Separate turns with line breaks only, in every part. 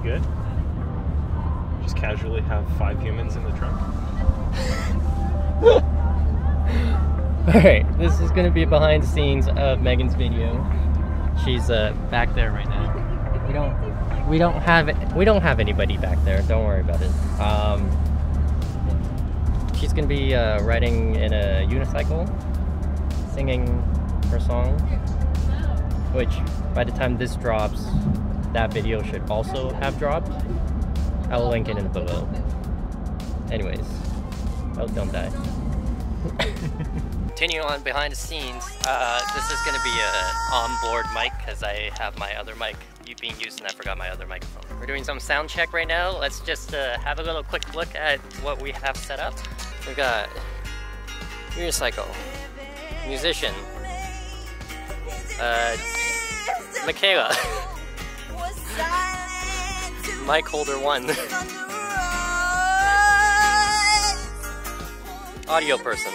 Pretty good. Just casually have five humans in the trunk.
Alright, this is gonna be behind the scenes of Megan's video. She's uh, back there right now. We don't we don't have we don't have anybody back there, don't worry about it. Um, she's gonna be uh, riding in a unicycle, singing her song. Which by the time this drops, that video should also have dropped. I will link it in the below. Anyways, oh don't die. Continue on behind the scenes. Uh, this is gonna be a onboard mic because I have my other mic being used and I forgot my other microphone. We're doing some sound check right now. Let's just uh, have a little quick look at what we have set up. We've got unicycle, musician, uh, Michaela, mic holder one, audio person,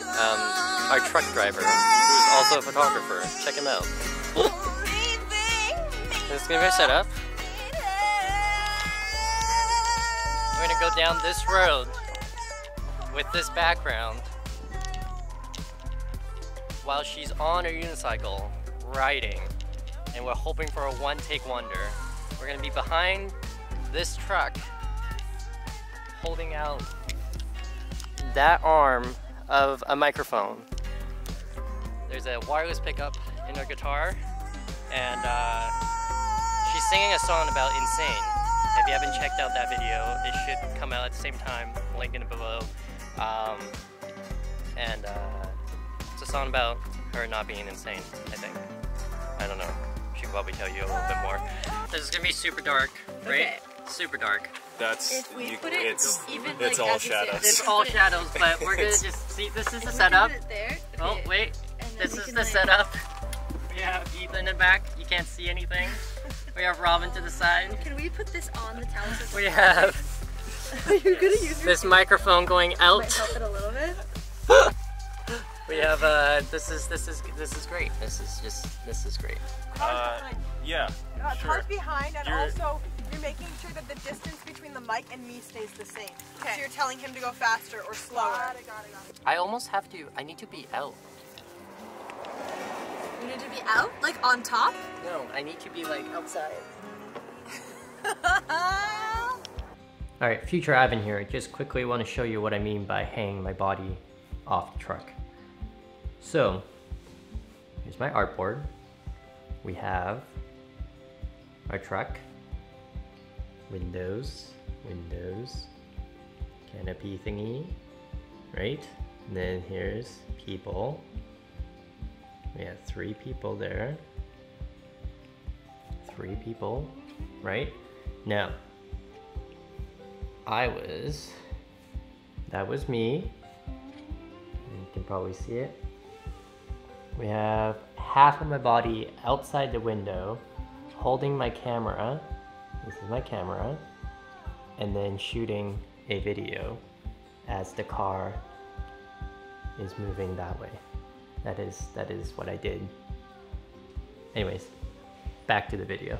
um, our truck driver, who's also a photographer. Check him out. this is gonna be set up. We're gonna go down this road with this background while she's on her unicycle riding and we're hoping for a one take wonder. We're gonna be behind this truck holding out that arm of a microphone. There's a wireless pickup in her guitar, and uh, she's singing a song about insane. If you haven't checked out that video, it should come out at the same time, link in the below. Um, and uh, it's a song about her not being insane, I think. I don't know. She can probably tell you a little bit more. This is gonna be super dark, right?
Okay.
Super dark.
That's
If we
you-
put it
it's
even,
it's
like,
all
as you say,
shadows.
It's all shadows, but we're gonna just see. This is the setup.
put it
Oh wait, this is the
like-
setup. We have Ethan in the back. You can't see anything. We have Robin to the side.
Can we put this on the towel?
We have
You're gonna use your
this microphone going
might
out.
help it a little bit.
We have uh, this is this is this is great. This is just this is great.
Uh, yeah,
Uh,
sure.
Cars behind, and
You're-
also you're making sure that the distance between the mic and me stays the same.
Okay.
So you're telling him to go faster or slower. Got it, got it, got it.
I almost have to. I need to be out.
You need to be out, like on top.
No, I need to be like outside. All right, future Ivan here. I just quickly want to show you what I mean by hanging my body off the truck. So, here's my artboard. We have our truck, windows, windows, canopy thingy, right? And then here's people. We have three people there. Three people, right? Now, I was, that was me. You can probably see it. We have half of my body outside the window, holding my camera. This is my camera. And then shooting a video as the car is moving that way. That is that is what I did. Anyways, back to the video.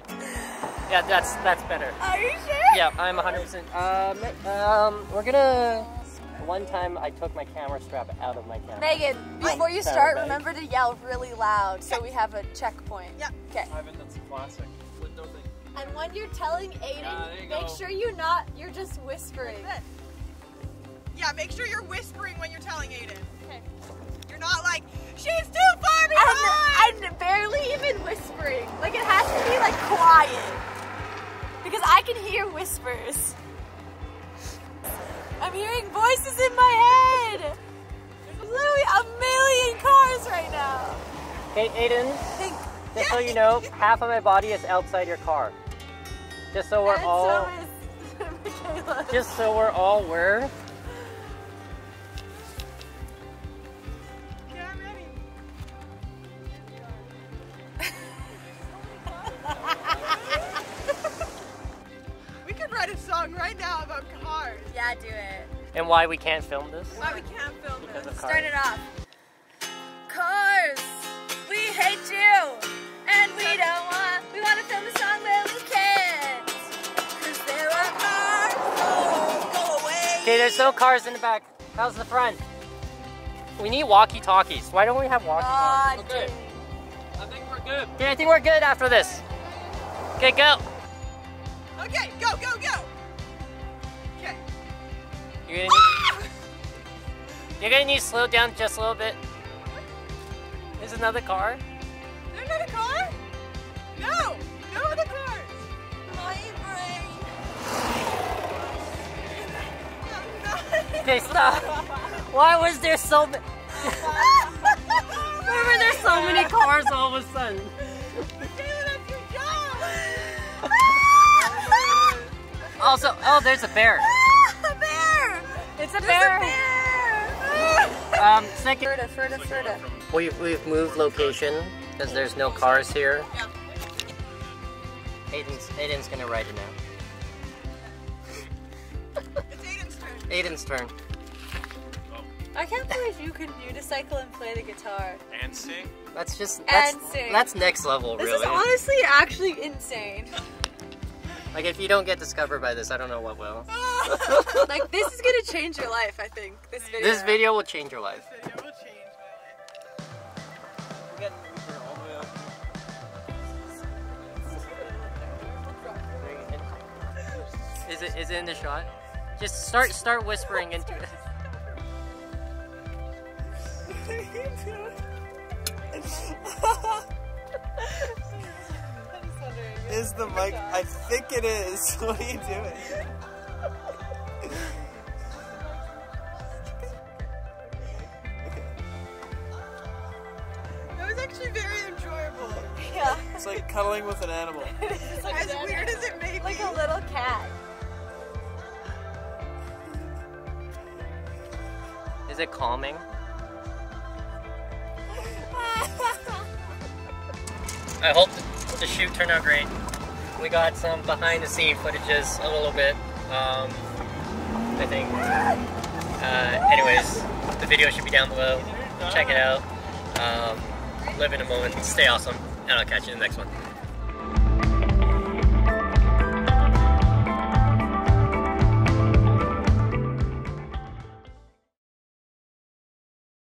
Yeah, that's that's better.
Are you sure?
Yeah, I'm 100%. Um, um, we're gonna. One time I took my camera strap out of my camera.
Megan, before you start,
bad.
remember to yell really loud so we have a checkpoint.
Yep.
Okay.
Ivan, that's a classic. Window thing.
And when you're telling Aiden,
Yeah, you
make
go.
sure you're not, you're just whispering.
Yeah, make sure you're whispering when you're telling Aiden.
Okay.
You're not like, she's too far behind!
And, and barely even whispering. Like it has to be like quiet. Because I can hear whispers. I'm hearing voices in my head. There's literally a million cars right now.
Hey, Aiden, just so you know, half of my body is outside your car. Just so we're
and
all,
so
just so we're all aware.
song right now about cars.
Yeah, do it.
And why we can't film this?
Why we can't film
because
this.
Of cars.
Start it off. Cars, we hate you. And we don't want, we want to film a song, but we can't. Cause there are cars. Oh, go away.
Okay, there's no cars in the back. How's the front? We need walkie-talkies. Why don't we have walkie-talkies?
Okay.
I think we're good.
Yeah, I think we're good after this. Okay, go. You're gonna need, you're gonna need to slow down just a little bit. There's another car.
There's another car? No, no other cars.
My brain.
Okay, stop. Why was there so many? Why were there so many cars all of a sudden?
Michaela, that's your job.
Also, oh, there's a bear.
A bear.
It's a
There's a bear.
Um, second.
Ferda, Ferda, Ferda.
We've, we've moved location because there's no cars here.
Yeah.
Aiden's, Aiden's gonna ride it now.
It's Aiden's turn.
Aiden's turn.
I can't believe you can unicycle and play the guitar.
And sing.
That's just that's
And sing.
that's next level,
This
really.
is honestly actually insane.
Like if you don't get discovered by this, I don't know what will.
like this is gonna change your life, I think. This video.
This video will change your life.
Video will change my life.
We got an Uber all the way up.
Is it is it in the shot? Just start start whispering into it.
Is the mic? I think it is. What are you doing?
That was actually very enjoyable.
Yeah.
It's like cuddling with an animal.
It's like,
As weird as it may be.
like a little cat.
Is it calming? I hope the shoot turned out great. We got some behind the scene footages a little bit. Um, I think. Uh, anyways, the video should be down below. Check it out. Um, live in a moment. Stay awesome. And I'll catch you in the next one.